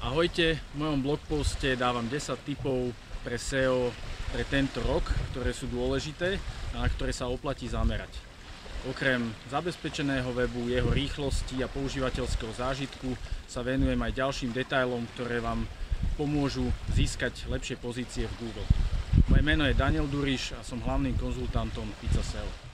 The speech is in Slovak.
Ahojte, v mojom blogposte dávam 10 tipov pre SEO pre tento rok, ktoré sú dôležité a na ktoré sa oplatí zamerať. Okrem zabezpečeného webu, jeho rýchlosti a používateľského zážitku sa venujem aj ďalším detailom, ktoré vám pomôžu získať lepšie pozície v Google. Moje meno je Daniel Duriš a som hlavným konzultantom Pizza SEO.